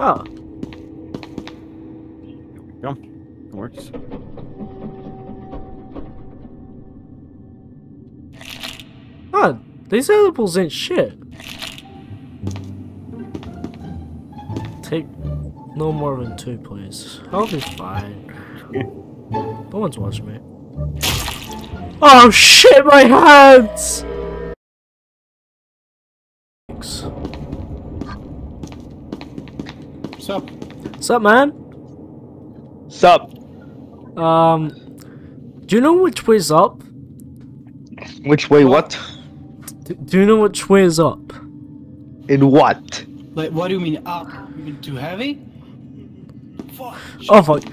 Oh, It works. oh, these edibles ain't shit. Take no more than two, please. I'll be fine. no one's watching me. Oh shit, my hands! Thanks. What's up? What's up, man? Sup? Um, do you know which way's up? Which way? What? Do, do you know which way is up? In what? Like, what do you mean up? You mean too heavy? Fuck. Oh fuck.